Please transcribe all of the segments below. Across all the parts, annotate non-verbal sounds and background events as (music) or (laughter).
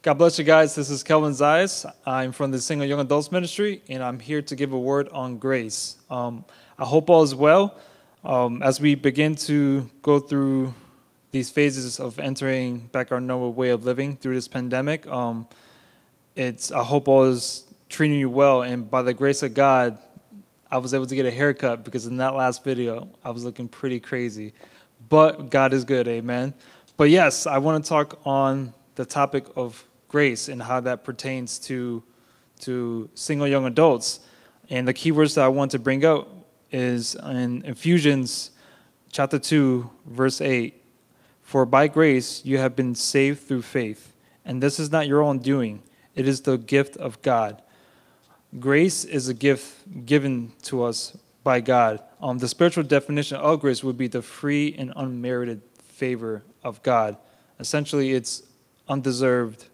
God bless you guys. This is Kelvin Zayas. I'm from the Single Young Adults Ministry, and I'm here to give a word on grace. Um, I hope all is well. Um, as we begin to go through these phases of entering back our normal way of living through this pandemic, um, it's I hope all is treating you well. And by the grace of God, I was able to get a haircut because in that last video, I was looking pretty crazy. But God is good, amen. But yes, I want to talk on the topic of grace and how that pertains to to single young adults. And the keywords that I want to bring out is in Ephesians chapter 2, verse 8. For by grace you have been saved through faith, and this is not your own doing, it is the gift of God. Grace is a gift given to us by God. Um, the spiritual definition of grace would be the free and unmerited favor of God. Essentially, it's undeserved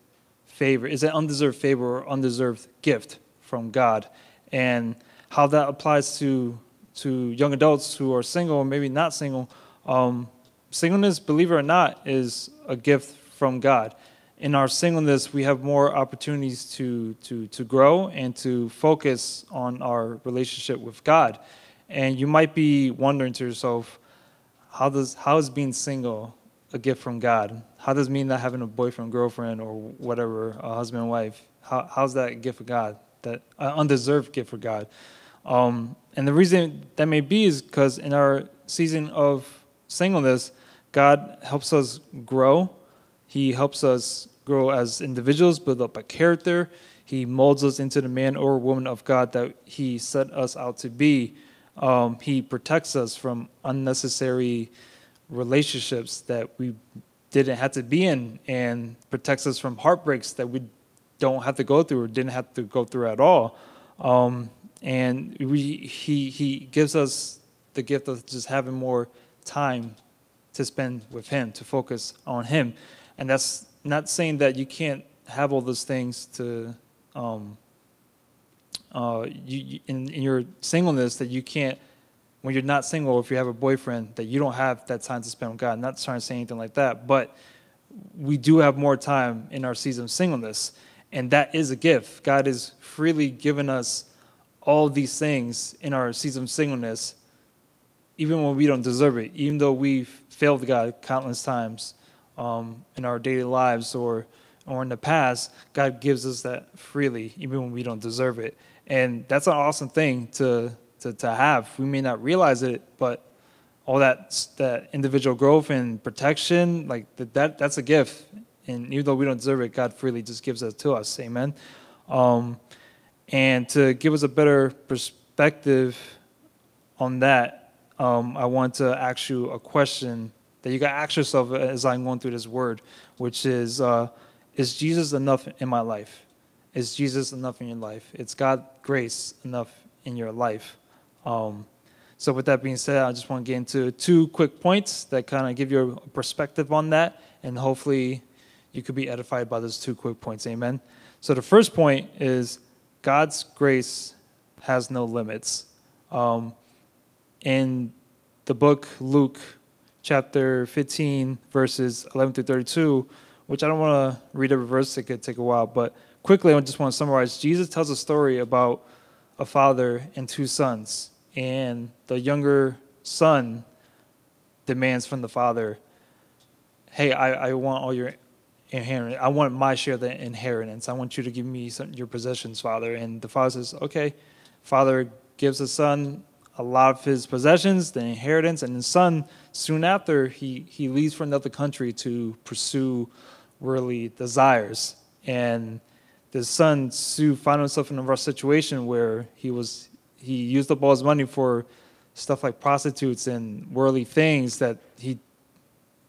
favor. is an undeserved favor or undeserved gift from God. And how that applies to to young adults who are single or maybe not single, um, singleness, believe it or not, is a gift from God. In our singleness, we have more opportunities to to to grow and to focus on our relationship with God. And you might be wondering to yourself, how does how is being single a gift from God? How does mean that having a boyfriend, girlfriend, or whatever, a husband and wife, how, how's that a gift of God? That an undeserved gift for God. Um, and the reason that may be is because in our season of singleness, God helps us grow. He helps us grow as individuals, build up a character. He molds us into the man or woman of God that He set us out to be. Um, he protects us from unnecessary relationships that we didn't have to be in and protects us from heartbreaks that we don't have to go through or didn't have to go through at all. Um, and we, he, he gives us the gift of just having more time to spend with him, to focus on him. And that's not saying that you can't have all those things to, um, uh, you, in, in your singleness, that you can't when you're not single, if you have a boyfriend, that you don't have that time to spend with God. I'm not trying to say anything like that, but we do have more time in our season of singleness, and that is a gift. God has freely given us all these things in our season of singleness, even when we don't deserve it, even though we've failed God countless times um, in our daily lives or or in the past, God gives us that freely, even when we don't deserve it. And that's an awesome thing to to, to have. We may not realize it, but all that that individual growth and protection, like that, that's a gift. And even though we don't deserve it, God freely just gives it to us. Amen. Um, and to give us a better perspective on that, um, I want to ask you a question that you got to ask yourself as I'm going through this word, which is, uh, is Jesus enough in my life? Is Jesus enough in your life? Is God grace enough in your life? Um, so with that being said, I just want to get into two quick points that kind of give you a perspective on that, and hopefully you could be edified by those two quick points. Amen. So the first point is God's grace has no limits. Um, in the book Luke, chapter 15, verses 11 through 32, which I don't want to read every verse, it could take a while, but quickly I just want to summarize. Jesus tells a story about a father and two sons and the younger son demands from the father, "Hey, I, I want all your inheritance. I want my share of the inheritance. I want you to give me some, your possessions, father." And the father says, "Okay." Father gives the son a lot of his possessions, the inheritance, and the son soon after he he leaves for another country to pursue worldly desires. And the son soon found himself in a rough situation where he was he used up all his money for stuff like prostitutes and worldly things that he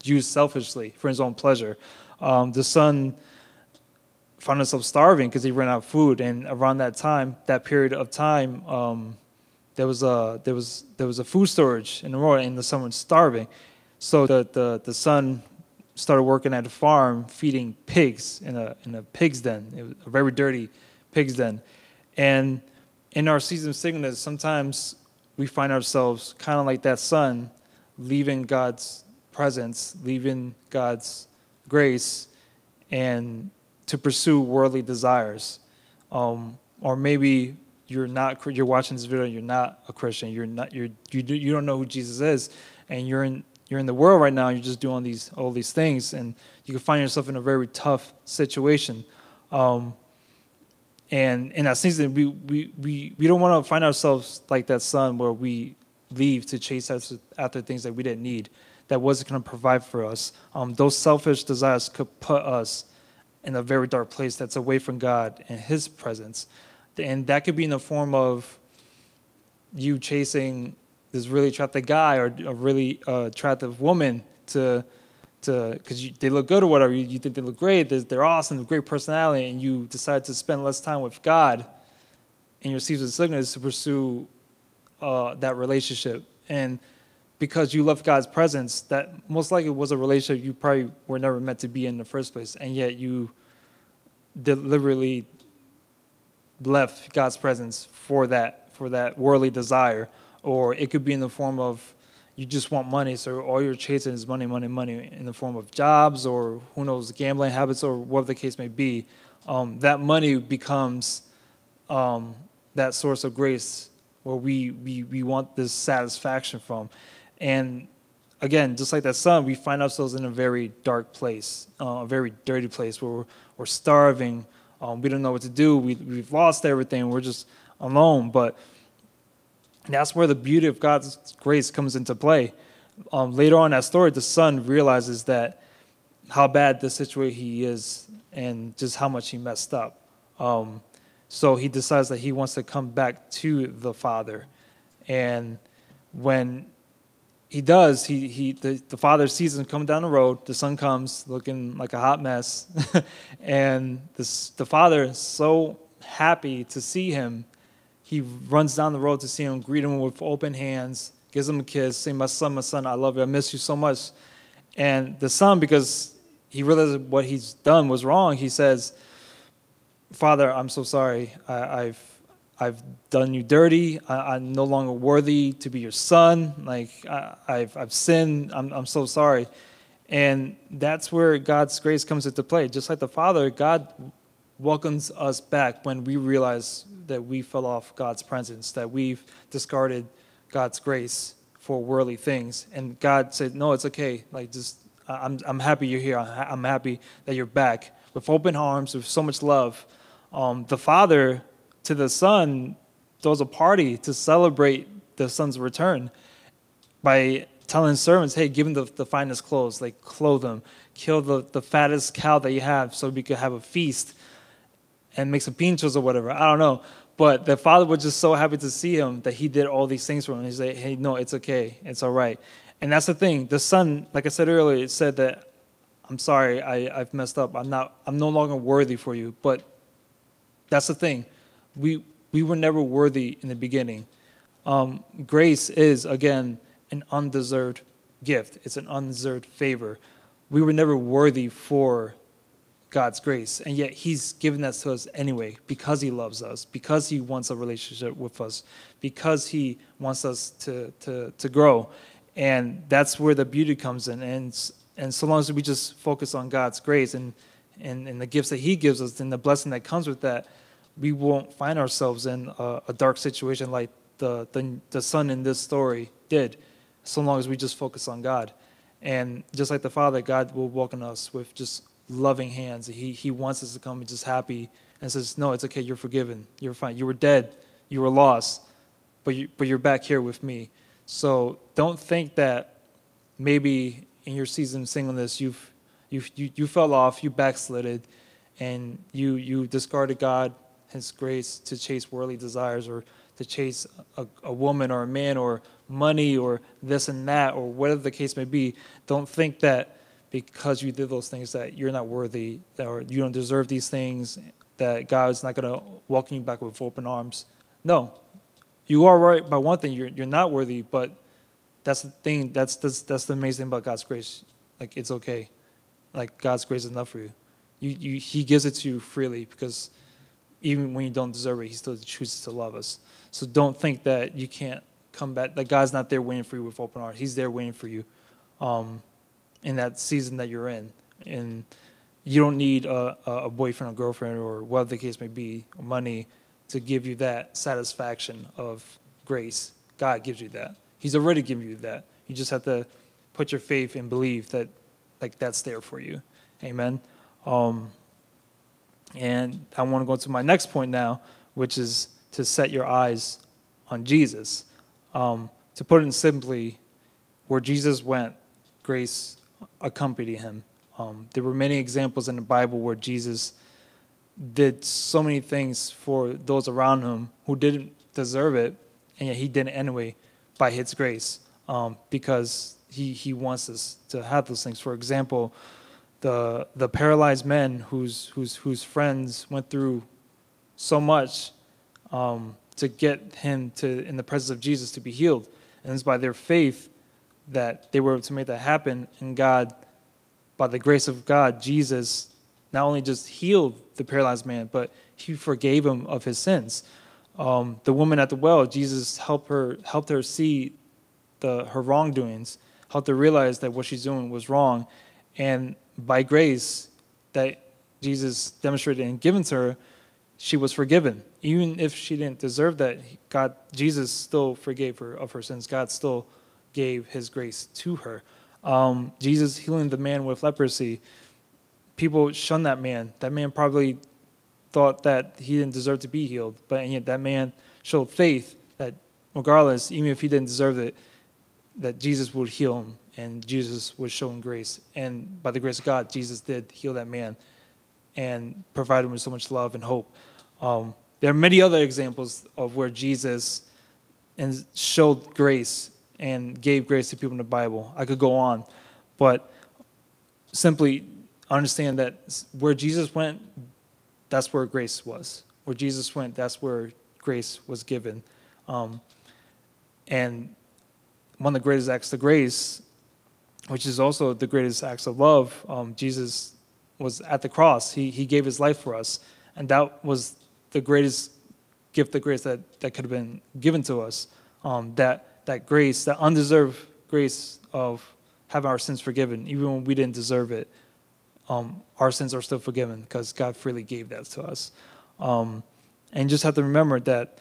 used selfishly for his own pleasure. Um, the son found himself starving because he ran out of food, and around that time, that period of time, um, there was a there was there was a food storage in the world, and the son was starving. So the the the son started working at a farm feeding pigs in a in a pig's den. It was a very dirty pig's den, and in our season of singleness, sometimes we find ourselves kind of like that son, leaving God's presence, leaving God's grace, and to pursue worldly desires. Um, or maybe you're not you're watching this video you're not a christian you're not you're you, you don't know who jesus is and you're in you're in the world right now you're just doing these all these things and you can find yourself in a very tough situation um, and in that season we, we we we don't want to find ourselves like that son where we leave to chase after, things that we didn't need that wasn't going to provide for us. Um, those selfish desires could put us in a very dark place that's away from god and his presence. And that could be in the form of you chasing this really attractive guy or a really uh, attractive woman to to because they look good or whatever you, you think they look great they're, they're awesome great personality and you decide to spend less time with god in your season of sickness to pursue uh, that relationship. And because you love god's presence that most likely was a relationship you probably were never meant to be in the first place. And yet you deliberately left God's presence for that for that worldly desire, or it could be in the form of you just want money, so all you're chasing is money, money, money, in the form of jobs or who knows gambling habits or whatever the case may be. Um, that money becomes um, that source of grace where we, we we want this satisfaction from, and again, just like that son, we find ourselves in a very dark place, uh, a very dirty place where we're, we're starving um, we don't know what to do. We, we've lost everything. We're just alone. But that's where the beauty of God's grace comes into play. Um, later on in that story, the son realizes that how bad the situation he is and just how much he messed up. Um, so he decides that he wants to come back to the father. And when he does. He he the, the father sees him coming down the road. The son comes looking like a hot mess, (laughs) and this, the father is so happy to see him. He runs down the road to see him, greet him with open hands, gives him a kiss, say, "My son, my son, I love you. I miss you so much." And the son, because he realizes what he's done was wrong, he says, "Father, I'm so sorry. I, I've I've done you dirty. I, am no longer worthy to be your son. Like I, have I've sinned. I'm, I'm so sorry. And that's where God's grace comes into play. Just like the Father, God welcomes us back when we realize that we fell off God's presence, that we've discarded God's grace for worldly things. And God said, "No, it's okay. Like just, I'm I'm happy you're here. I'm happy that you're back with open arms, with so much love." Um, the Father to the son throws a party to celebrate the son's return by telling servants, hey, give him the, the finest clothes, like clothe him, kill the, the fattest cow that you have so we could have a feast and make some pinchos or whatever. I don't know. But the father was just so happy to see him that he did all these things for him. He said, hey, no, it's okay. It's all right. And that's the thing. The son, like I said earlier, said that I'm sorry, I, I've messed up. I'm not I'm no longer worthy for you. But that's the thing we, we were never worthy in the beginning. Um, grace is, again, an undeserved gift, it's an undeserved favor. We were never worthy for God's grace, and yet He's given that to us anyway because He loves us, because He wants a relationship with us, because He wants us to, to, to grow. And that's where the beauty comes in. And, and so long as we just focus on God's grace and, and, and the gifts that He gives us and the blessing that comes with that, we won't find ourselves in a, a dark situation like the, the, the son in this story did, so long as we just focus on God. And just like the Father, God will welcome us with just loving hands. He, he wants us to come just happy and says, No, it's okay, you're forgiven. You're fine. You were dead, you were lost, but, you, but you're back here with me. So don't think that maybe in your season of singleness you've, you've, you, you fell off, you backslided, and you, you discarded God his grace to chase worldly desires or to chase a, a, woman or a man or money or this and that or whatever the case may be. Don't think that because you did those things that you're not worthy or you don't deserve these things, that God's not going to welcome you back with open arms. No, you are right by one thing, you're, you're not worthy, but that's the thing, that's, that's, that's the amazing thing about God's grace. Like, it's okay. Like, God's grace is enough for you. you, you he gives it to you freely because even when you don't deserve it, He still chooses to love us. So don't think that you can't come back. That God's not there waiting for you with open arms. He's there waiting for you um, in that season that you're in. And you don't need a, a boyfriend or girlfriend or whatever the case may be, money to give you that satisfaction of grace. God gives you that. He's already given you that. You just have to put your faith and believe that like that's there for you. Amen. Um, and I want to go to my next point now, which is to set your eyes on Jesus. Um, to put it simply, where Jesus went, grace accompanied him. Um, there were many examples in the Bible where Jesus did so many things for those around him who didn't deserve it, and yet he did it anyway by his grace um, because he, he wants us to have those things. For example, the, the paralyzed men whose, whose, whose friends went through so much um, to get him to in the presence of Jesus to be healed. And it's by their faith that they were able to make that happen. And God, by the grace of God, Jesus not only just healed the paralyzed man, but he forgave him of his sins. Um, the woman at the well, Jesus helped her helped her see the her wrongdoings, helped her realize that what she's doing was wrong, and by grace that Jesus demonstrated and given to her, she was forgiven. Even if she didn't deserve that, God, Jesus still forgave her of her sins. God still gave his grace to her. Um, Jesus healing the man with leprosy, people shunned that man. That man probably thought that he didn't deserve to be healed, but yet that man showed faith that regardless, even if he didn't deserve it, that Jesus would heal him and Jesus was showing grace. And by the grace of God, Jesus did heal that man and provide him with so much love and hope. Um, there are many other examples of where Jesus and showed grace and gave grace to people in the Bible. I could go on, but simply understand that where Jesus went, that's where grace was. Where Jesus went, that's where grace was given. Um, and one of the greatest acts of grace, which is also the greatest acts of love, um, Jesus was at the cross. He, he gave his life for us. And that was the greatest gift of grace that, that could have been given to us. Um, that, that grace, that undeserved grace of having our sins forgiven, even when we didn't deserve it. Um, our sins are still forgiven because God freely gave that to us. Um, and just have to remember that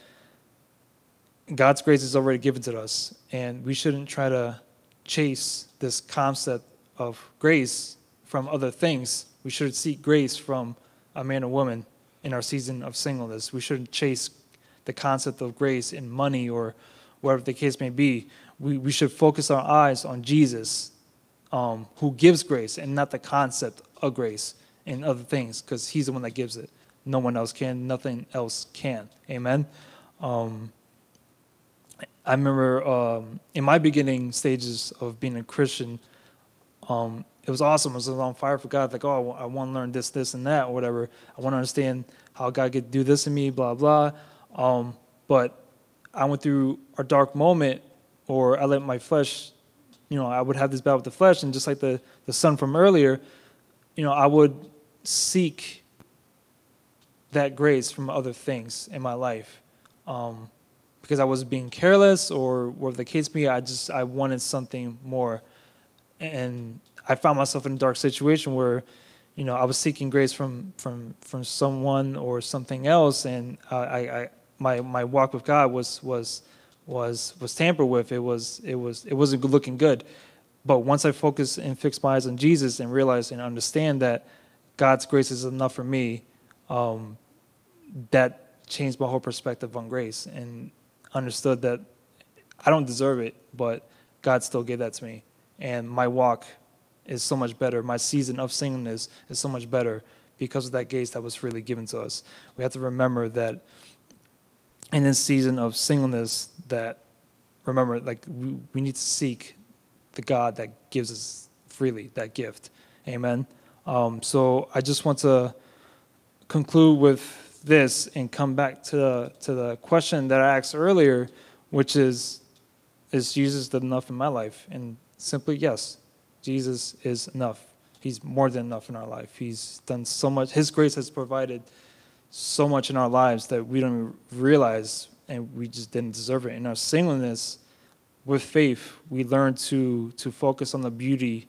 God's grace is already given to us, and we shouldn't try to chase this concept of grace from other things. We should seek grace from a man or woman in our season of singleness. We shouldn't chase the concept of grace in money or whatever the case may be. We, we should focus our eyes on Jesus, um, who gives grace, and not the concept of grace and other things, because He's the one that gives it. No one else can, nothing else can. Amen. Um, I remember um, in my beginning stages of being a Christian, um, it was awesome. I was on fire for God. Like, oh, I want to learn this, this, and that, or whatever. I want to understand how God could do this in me, blah, blah. Um, but I went through a dark moment, or I let my flesh, you know, I would have this battle with the flesh, and just like the, the son from earlier, you know, I would seek that grace from other things in my life. Um, because I was being careless or whatever the case be, I just I wanted something more. And I found myself in a dark situation where, you know, I was seeking grace from from from someone or something else, and I, I my my walk with God was was was was tampered with. It was it was it wasn't looking good. But once I focus and fix my eyes on Jesus and realize and understand that God's grace is enough for me, um, that changed my whole perspective on grace and understood that I don't deserve it, but God still gave that to me, and my walk is so much better. My season of singleness is so much better because of that grace that was freely given to us. We have to remember that in this season of singleness, that remember, like we, we need to seek the God that gives us freely that gift. Amen. Um, so I just want to conclude with this and come back to the, to the question that I asked earlier, which is, is Jesus enough in my life? And simply, yes, Jesus is enough. He's more than enough in our life. He's done so much. His grace has provided so much in our lives that we don't realize and we just didn't deserve it. In our singleness, with faith, we learn to, to focus on the beauty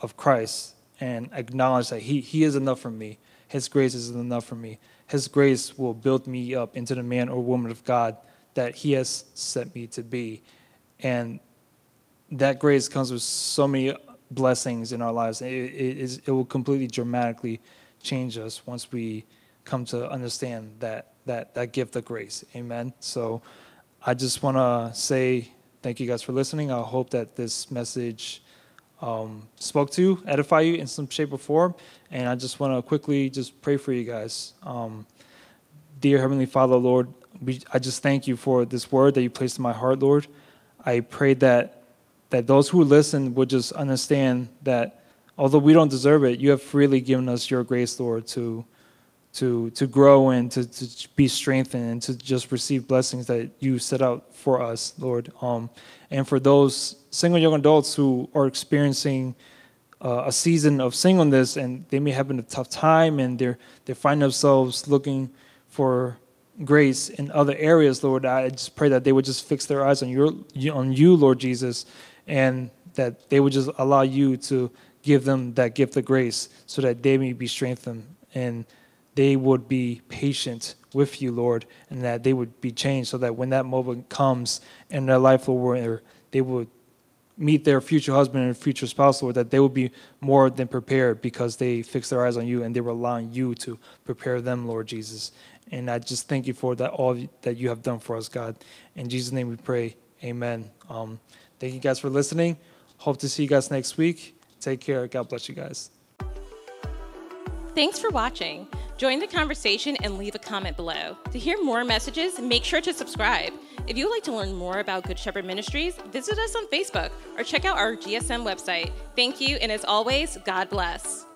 of Christ and acknowledge that he, he is enough for me. His grace is enough for me. His grace will build me up into the man or woman of God that He has set me to be. And that grace comes with so many blessings in our lives. It, it, is, it will completely dramatically change us once we come to understand that, that, that gift of grace. Amen. So I just want to say thank you guys for listening. I hope that this message um, spoke to, you, edify you in some shape or form. And I just want to quickly just pray for you guys. Um, dear Heavenly Father, Lord, we, I just thank you for this word that you placed in my heart, Lord. I pray that that those who listen would just understand that although we don't deserve it, you have freely given us your grace, Lord, to to to grow and to, to be strengthened and to just receive blessings that you set out for us, Lord. Um, and for those single young adults who are experiencing uh, a season of singleness and they may have been a tough time and they're they find themselves looking for grace in other areas, Lord, I just pray that they would just fix their eyes on your on you, Lord Jesus, and that they would just allow you to give them that gift of grace so that they may be strengthened and they would be patient with you, Lord, and that they would be changed so that when that moment comes in their life, Lord, they would meet their future husband and future spouse, Lord, that they would be more than prepared because they fix their eyes on you and they rely on you to prepare them, Lord Jesus. And I just thank you for that all that you have done for us, God. In Jesus' name we pray. Amen. Um, thank you guys for listening. Hope to see you guys next week. Take care. God bless you guys. Thanks for watching. Join the conversation and leave a comment below. To hear more messages, make sure to subscribe. If you would like to learn more about Good Shepherd Ministries, visit us on Facebook or check out our GSM website. Thank you, and as always, God bless.